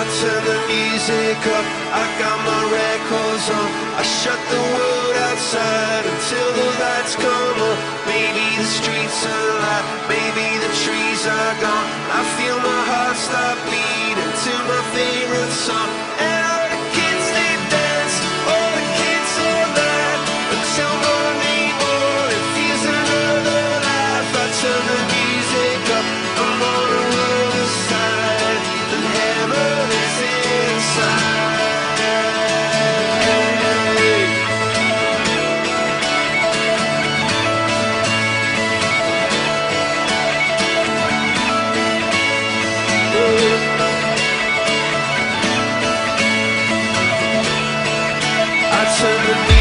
I turn the music up, I got my records on. I shut the world outside until the lights come to the